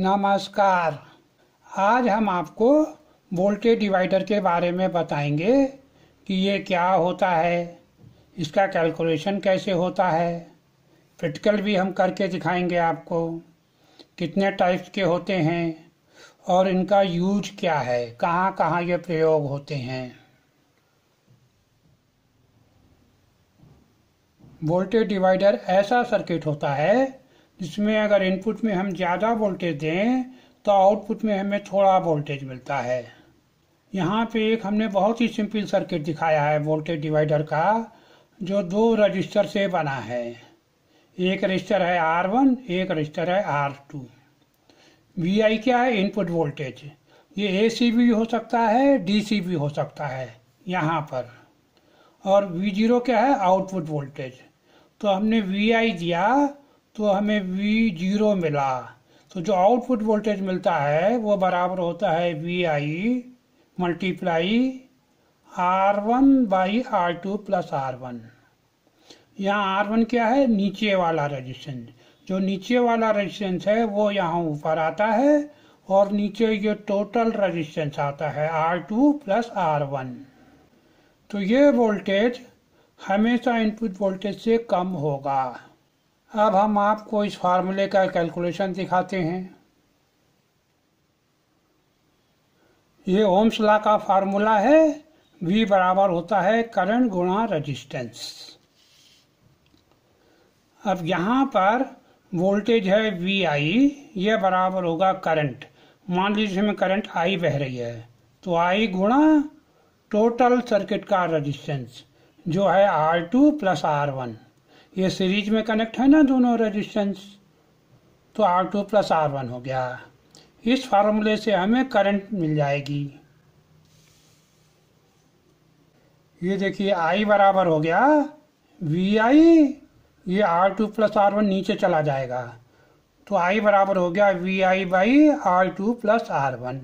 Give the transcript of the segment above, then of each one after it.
नमस्कार। आज हम आपको वोल्टेज डिवाइडर के बारे में बताएँगे कि ये क्या होता है, इसका कैलकुलेशन कैसे होता है प्रैक्टिकल भी हम करके दिखाएँगे आपको, कितने टाइप्स के होते हैं और इनका यूज़ क्या है कहाँ कहाँ ये प्रयोग होते हैं। वोल्टेज डिवाइडर ऐसा सर्किट होता है जिसमें अगर इनपुट में हम ज़्यादा वोल्टेज दें तो आउटपुट में हमें थोड़ा वोल्टेज मिलता है। यहाँ पे एक हमने बहुत ही सिंपल सर्किट दिखाया है, वोल्टेज डिवाइडर का, जो दो रजिस्टर से बना है। एक रजिस्टर है आर वन एक रजिस्टर है आर टू वी आई क्या है? Input voltage. ये ए सी भी हो सकता है डी सी भी हो सकता है, यहाँ पर। और वी ज़ीरो क्या है? Output voltage. तो हमने वी आई दिया तो हमें वी ज़ीरो मिला। तो जो आउटपुट वोल्टेज मिलता है, वो बराबर होता है V I multiply R one by R two plus R one यहाँ आर वन क्या है? नीचे वाला रेजिस्टेंस जो नीचे वाला रेजिस्टेंस है, वो यहाँ ऊपर आता है और नीचे ये टोटल रेजिस्टेंस आता है R two plus R one तो ये वोल्टेज हमेशा इनपुट वोल्टेज से कम होगा। अब हम आपको इस फार्मूले का कैलकुलेशन दिखाते हैं। ये ओम्स ला का फार्मूला है। V बराबर होता है करंट गुणा रेजिस्टेंस अब यहाँ पर वोल्टेज है वी आई ये बराबर होगा करंट मान लीजिए हमें करंट आई बह रही है तो आई गुणा टोटल सर्किट का रेजिस्टेंस जो है R two plus R one ये सीरीज़ में कनेक्ट है ना दोनों रेजिस्टेंस तो R two plus R one हो गया। इस फार्मूले से हमें करंट मिल जाएगी। ये देखिए आई बराबर हो गया। वी आई ये R two plus R one नीचे चला जाएगा। तो आई बराबर हो गया V I by R two plus R one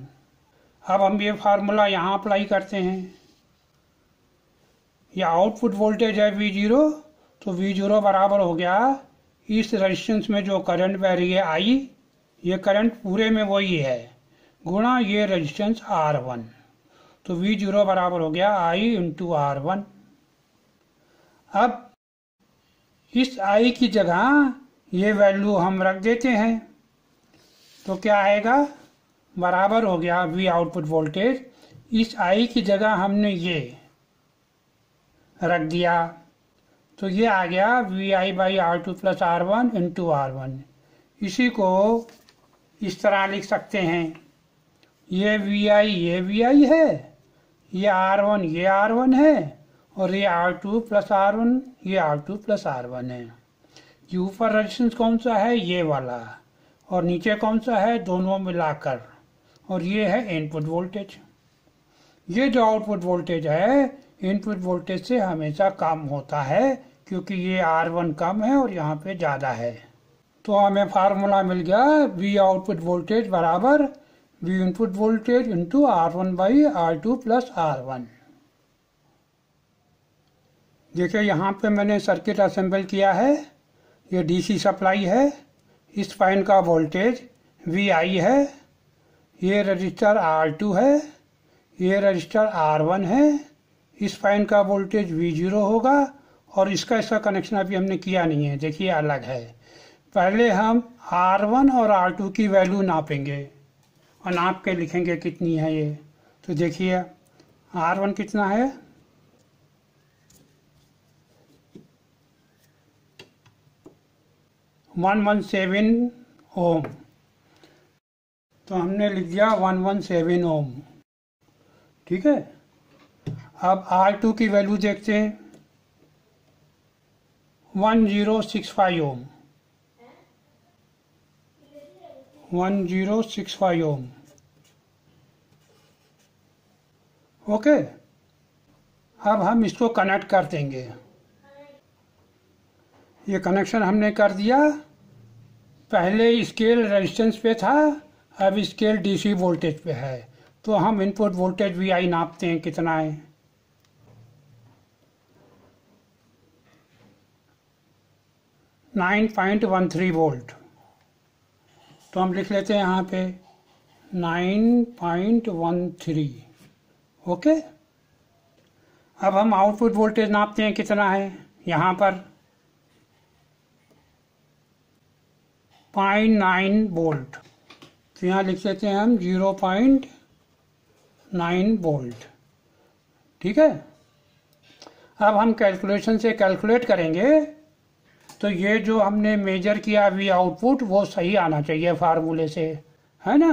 अब हम ये फार्मूला यहाँ अप्लाई करते हैं। ये आउटपुट वोल्टेज है वी ज़ीरो तो वी ज़ीरो बराबर हो गया इस रेजिस्टेंस में जो करंट बह रही है आई ये करंट पूरे में वही है, गुणा ये रेजिस्टेंस आर वन तो वी ज़ीरो बराबर हो गया आई इंटू आर वन अब इस आई की जगह ये वैल्यू हम रख देते हैं तो क्या आएगा? बराबर हो गया वी आउटपुट वोल्टेज इस आई की जगह हमने ये रख दिया। तो ये आ गया V I by R two plus R one into R one इसी को इस तरह लिख सकते हैं। ये वी आई ये वी आई है, ये आर वन ये आर वन है, और ये R two plus R one ये R two plus R one है। ये ऊपर रजिस्टेंस कौन सा है? ये वाला। और नीचे कौन सा है? दोनों मिलाकर। और ये है इनपुट वोल्टेज ये जो आउटपुट वोल्टेज है इनपुट वोल्टेज से हमेशा कम होता है, क्योंकि ये आर वन कम है और यहाँ पे ज़्यादा है। तो हमें फार्मूला मिल गया वी आउटपुट वोल्टेज बराबर V input voltage into R one by R two plus R one देखिए, यहाँ पे मैंने सर्किट असेंबल किया है। ये डीसी सप्लाई है। इस फाइन का वोल्टेज वी आई है। ये रजिस्टर आर टू है। ये रजिस्टर आर वन है। इस फाइन का वोल्टेज वी ज़ीरो होगा और इसका इसका कनेक्शन अभी हमने किया नहीं है। देखिए, अलग है। पहले हम R1 और R2 की वैल्यू नापेंगे और नाप के लिखेंगे कितनी है ये। तो देखिए R1 कितना है? वन वन सेवन ओम तो हमने लिख दिया वन वन सेवन ओम ठीक है? अब आर टू की वैल्यू देखते हैं। One zero six five ohm one zero six five ohm okay अब हम इसको कनेक्ट कर देंगे। ये कनेक्शन हमने कर दिया। पहले स्केल रेजिस्टेंस पे था, अब स्केल डीसी वोल्टेज पे है। तो हम इनपुट वोल्टेज वी आई नापते हैं, कितना है? Nine point one three volt. तो हम लिख लेते हैं यहाँ पे 9.13 ओके? अब हम आउटपुट वोल्टेज नापते हैं कितना है? यहाँ पर पॉइंट नाइन वोल्ट। तो यहाँ लिख लेते हैं हम ज़ीरो पॉइंट नाइन वोल्ट। ठीक है? अब हम कैलकुलेशन से कैलकुलेट करेंगे। तो ये जो हमने मेजर किया वी आउटपुट वो सही आना चाहिए फार्मूले से। है ना?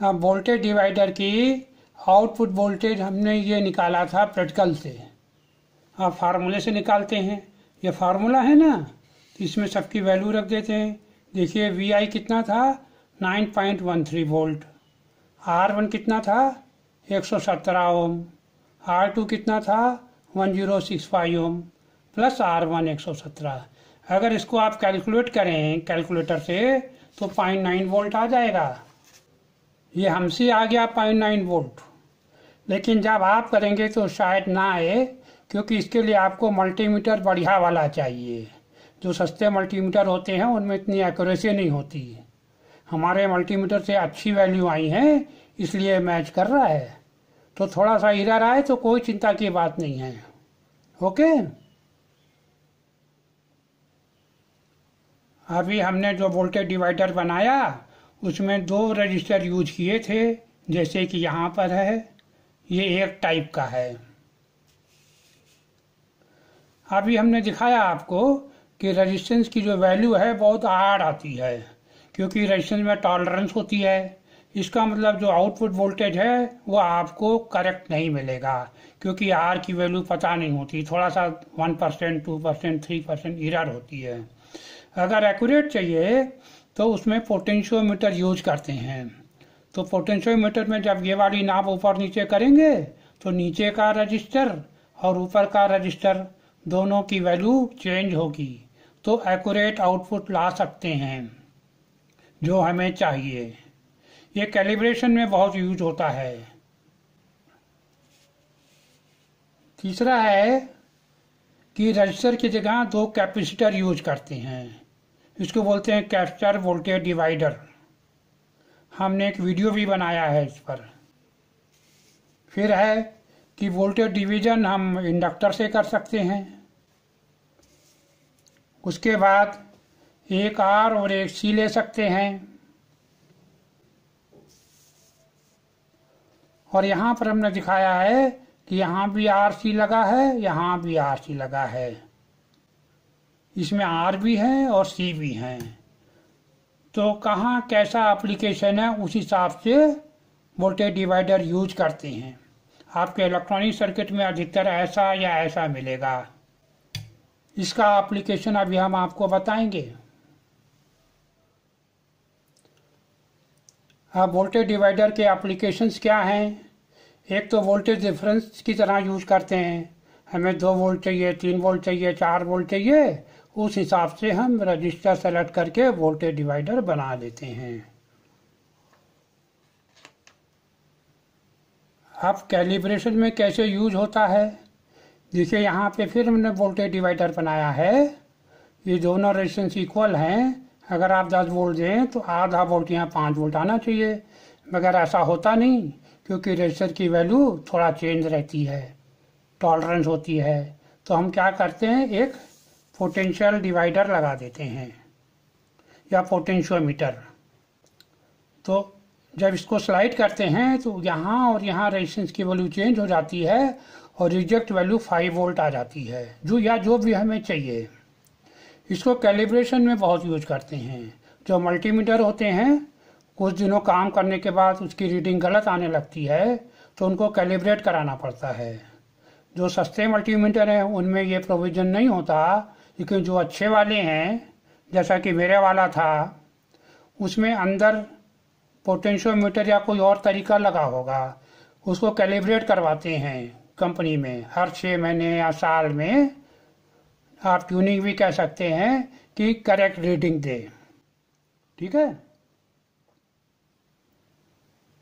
वोल्टेज डिवाइडर की आउटपुट वोल्टेज हमने ये निकाला था प्रैक्टिकल से। अब फार्मूले से निकालते हैं। ये फार्मूला है ना? तो इसमें सबकी वैल्यू रख देते हैं। देखिए वी आई कितना था? 9.13 वोल्ट आर वन कितना था? 117 ओम। आर टू कितना था? 1065 ओम प्लस आर वन एक सौ सत्रह। अगर इसको आप कैलकुलेट करें कैलकुलेटर से तो पॉइंट नाइन वोल्ट आ जाएगा। ये हमसे आ गया पॉइंट नाइन वोल्ट। लेकिन जब आप करेंगे तो शायद ना आए, क्योंकि इसके लिए आपको मल्टीमीटर बढ़िया वाला चाहिए। जो सस्ते मल्टीमीटर होते हैं, उनमें इतनी एक्यूरेसी नहीं होती। हमारे मल्टीमीटर से अच्छी वैल्यू आई है, इसलिए मैच कर रहा है। तो थोड़ा सा इधर आए तो कोई चिंता की बात नहीं है। ओके? अभी हमने जो वोल्टेज डिवाइडर बनाया, उसमें दो रजिस्टर यूज़ किए थे, जैसे कि यहाँ पर है, ये एक टाइप का है। अभी हमने दिखाया आपको कि रेजिस्टेंस की जो वैल्यू है, बहुत आड़ आती है, क्योंकि रेजिस्टेंस में टॉलरेंस होती है। इसका मतलब जो आउटपुट वोल्टेज है, वो आपको करेक्ट नहीं मिलेगा, क्योंकि आर की वैल्यू पता नहीं होती। थोड़ा सा one percent two percent three percent error होती है। अगर एक्यूरेट चाहिए तो उसमें पोटेंशियोमीटर यूज़ करते हैं। तो पोटेंशियोमीटर में जब ये वाली नाप ऊपर नीचे करेंगे तो नीचे का रजिस्टर और ऊपर का रजिस्टर दोनों की वैल्यू चेंज होगी। तो एक्यूरेट आउटपुट ला सकते हैं, जो हमें चाहिए। ये कैलिब्रेशन में बहुत यूज़ होता है। तीसरा है कि रजिस्टर की जगह दो कैपेसिटर यूज़ करते हैं। इसको बोलते हैं कैप्चर वोल्टेज डिवाइडर हमने एक वीडियो भी बनाया है इस पर। फिर है कि वोल्टेज डिवीज़न हम इंडक्टर से कर सकते हैं। उसके बाद एक आर और एक सी ले सकते हैं। और यहाँ पर हमने दिखाया है कि यहाँ भी आर सी लगा है, यहाँ भी आर सी लगा है। इसमें आर भी है और सी भी है। तो कहाँ कैसा एप्लीकेशन है, उस हिसाब से वोल्टेज डिवाइडर यूज़ करते हैं। आपके इलेक्ट्रॉनिक सर्किट में अधिकतर ऐसा या ऐसा मिलेगा। इसका एप्लीकेशन अभी हम आपको बताएँगे। अब वोल्टेज डिवाइडर के एप्लीकेशंस क्या हैं? एक तो वोल्टेज डिफरेंस की तरह यूज़ करते हैं। हमें दो वोल्ट चाहिए, तीन वोल्ट चाहिए, चार वोल्ट चाहिए, उस हिसाब से हम रजिस्टर सेलेक्ट करके वोल्टेज डिवाइडर बना देते हैं। अब कैलिब्रेशन में कैसे यूज़ होता है? देखिए यहाँ पे फिर हमने वोल्टेज डिवाइडर बनाया है। ये दोनों रेजिस्टेंस इक्वल हैं। अगर आप 10 वोल्ट दें तो आधा वोल्ट यहाँ पाँच वोल्ट आना चाहिए। मगर ऐसा होता नहीं। क्योंकि रजिस्टर की वैल्यू थोड़ा चेंज रहती है टॉलरेंस होती है। तो हम क्या करते हैं, एक पोटेंशियल डिवाइडर लगा देते हैं, या पोटेंशियोमीटर तो जब इसको स्लाइड करते हैं तो यहाँ और यहाँ रेजिस्टेंस की वैल्यू चेंज हो जाती है और रिजेक्ट वैल्यू फाइव वोल्ट आ जाती है, जो या जो भी हमें चाहिए। इसको कैलिब्रेशन में बहुत यूज़ करते हैं। जो मल्टीमीटर होते हैं कुछ दिनों काम करने के बाद उसकी रीडिंग गलत आने लगती है तो उनको कैलिब्रेट कराना पड़ता है। जो सस्ते मल्टीमीटर हैं, उनमें ये प्रोविज़न नहीं होता, लेकिन जो अच्छे वाले हैं, जैसा कि मेरे वाला था, उसमें अंदर पोटेंशियोमीटर या कोई और तरीका लगा होगा, उसको कैलिब्रेट करवाते हैं कंपनी में। हर छः महीने या साल में आप ट्यूनिंग भी कह सकते हैं कि करेक्ट रीडिंग दे। ठीक है?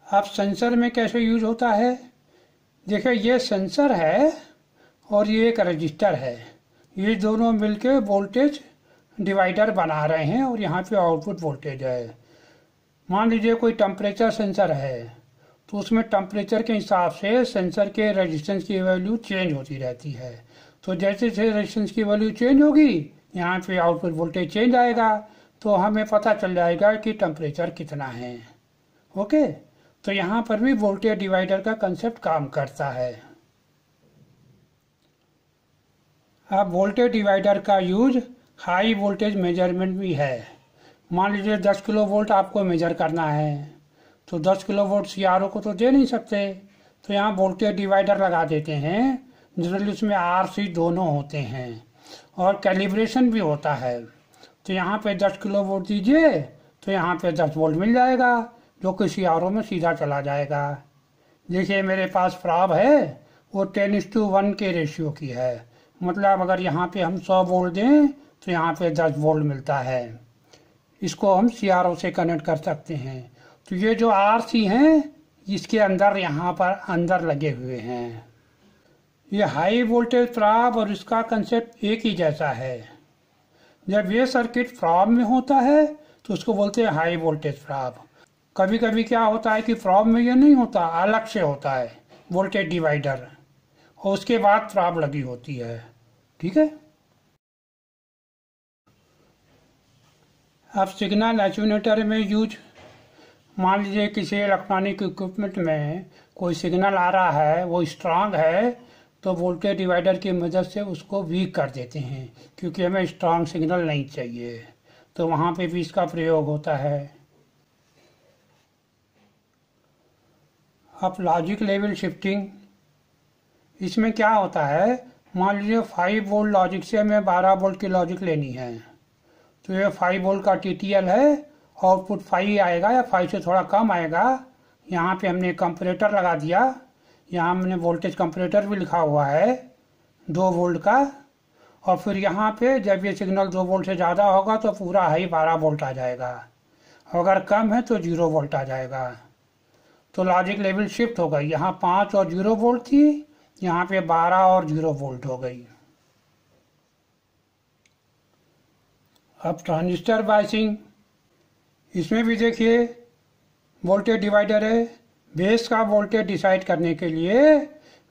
अब सेंसर में कैसे यूज़ होता है? देखिए, ये सेंसर है और ये एक रजिस्टर है। ये दोनों मिलके वोल्टेज डिवाइडर बना रहे हैं और यहाँ पे आउटपुट वोल्टेज है। मान लीजिए कोई टेम्परेचर सेंसर है तो उसमें टेम्परेचर के हिसाब से सेंसर के रेजिस्टेंस की वैल्यू चेंज होती रहती है। तो जैसे जैसे रेजिस्टेंस की वैल्यू चेंज होगी, यहाँ पे आउटपुट वोल्टेज चेंज आएगा तो हमें पता चल जाएगा कि टेम्परेचर कितना है। ओके तो यहाँ पर भी वोल्टेज डिवाइडर का कंसेप्ट काम करता है। अब वोल्टेज डिवाइडर का यूज़ हाई वोल्टेज मेज़रमेंट भी है। मान लीजिए 10 किलो वोल्ट आपको मेजर करना है तो 10 किलो वोल्ट सी को तो दे नहीं सकते। तो यहाँ वोल्टेज डिवाइडर लगा देते हैं जनरली उसमें आर सी दोनों होते हैं, और कैलिब्रेशन भी होता है। तो यहाँ पे 10 किलो वोल्ट दीजिए तो यहाँ पे 10 वोल्ट मिल जाएगा। जो कि सी में सीधा चला जाएगा। जैसे मेरे पास फ्राब है, वो टेन इस टू वन के रेशियो की है। मतलब अगर यहाँ पे हम सौ वोल्ट दें तो यहाँ पे 10 वोल्ट मिलता है। इसको हम सीआरओ से कनेक्ट कर सकते हैं। तो ये जो आर सी हैं, इसके अंदर यहाँ पर अंदर लगे हुए हैं। ये हाई वोल्टेज फ्राब और इसका कंसेप्ट एक ही जैसा है। जब ये सर्किट फ्रॉब में होता है तो उसको बोलते हैं हाई वोल्टेज फ्रॉब। कभी कभी क्या होता है कि फ्रॉब में ये नहीं होता, अलग से होता है, वोल्टेज डिवाइडर। और उसके बाद फ्रॉब लगी होती है, ठीक है? अब सिग्नल एचुनेटर में यूज़, मान लीजिए किसी इलेक्ट्रॉनिक इक्विपमेंट में कोई सिग्नल आ रहा है, वो स्ट्रांग है तो वोल्टेज डिवाइडर की मदद से उसको वीक कर देते हैं, क्योंकि हमें स्ट्रांग सिग्नल नहीं चाहिए तो वहाँ पे भी इसका प्रयोग होता है। अब लॉजिक लेवल शिफ्टिंग इसमें क्या होता है? मान लीजिए फाइव वोल्ट लॉजिक से हमें बारह वोल्ट की लॉजिक लेनी है। तो ये फाइव वोल्ट का टीटीएल है। आउटपुट फाइव आएगा या फाइव से थोड़ा कम आएगा? यहाँ पे हमने कंपरेटर लगा दिया। यहाँ हमने वोल्टेज कंपरेटर भी लिखा हुआ है, दो वोल्ट का। और फिर यहाँ पे जब ये सिग्नल दो वोल्ट से ज़्यादा होगा तो पूरा हाई बारह वोल्ट आ जाएगा। अगर कम है तो ज़ीरो वोल्ट आ जाएगा। तो लॉजिक लेवल शिफ्ट हो गई। यहाँ पाँच और ज़ीरो वोल्ट थी, यहाँ पे बारह और ज़ीरो वोल्ट हो गई। अब ट्रांजिस्टर बाइसिंग इसमें भी देखिए वोल्टेज डिवाइडर है। बेस का वोल्टेज डिसाइड करने के लिए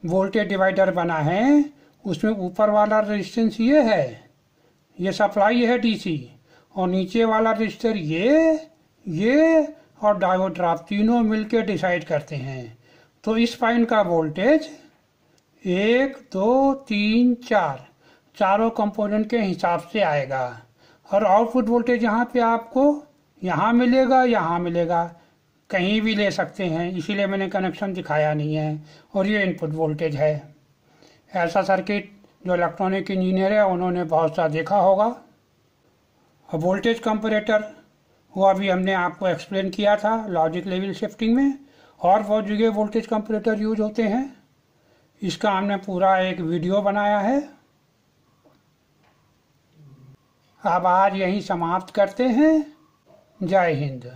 वोल्टेज डिवाइडर बना है। उसमें ऊपर वाला रेजिस्टेंस ये है। ये सप्लाई है डीसी और नीचे वाला रजिस्टर ये ये और डायोड ड्राप तीनों मिलके डिसाइड करते हैं। तो इस फाइन का वोल्टेज एक, दो, तीन, चार, चारों कंपोनेंट के हिसाब से आएगा। और आउटपुट वोल्टेज यहाँ पे आपको यहाँ मिलेगा यहाँ मिलेगा। कहीं भी ले सकते हैं, इसीलिए मैंने कनेक्शन दिखाया नहीं है और ये इनपुट वोल्टेज है। ऐसा सर्किट जो इलेक्ट्रॉनिक इंजीनियर है, उन्होंने बहुत सा देखा होगा। और वोल्टेज कंपरेटर वो अभी हमने आपको एक्सप्लेन किया था लॉजिक लेवल शिफ्टिंग में, और वो जगह वोल्टेज कंपरेटर यूज़ होते हैं, इसका हमने पूरा एक वीडियो बनाया है। अब आज यही समाप्त करते हैं। जय हिंद।